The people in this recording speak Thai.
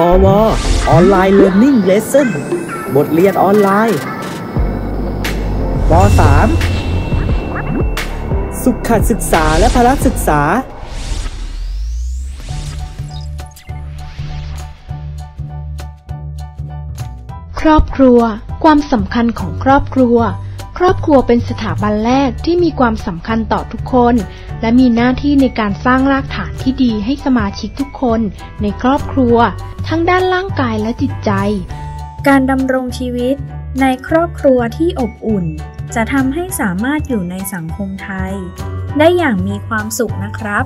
พอวออนไลน์เรียนนิ่งเลสเซ่นบทเรียนออนไลน์ป .3 สุขศึกษาและพละศึกษา ครอบครัว ความสำคัญของครอบครัว ครอบครัวเป็นสถาบันแรกที่มีความสำคัญต่อทุกคน และมีหน้าที่ในการสร้างรากฐานที่ดีให้สมาชิกทุกคนในครอบครัว ทั้งด้านร่างกายและจิตใจ การดำรงชีวิตในครอบครัวที่อบอุ่น จะทำให้สามารถอยู่ในสังคมไทย ได้อย่างมีความสุขนะครับ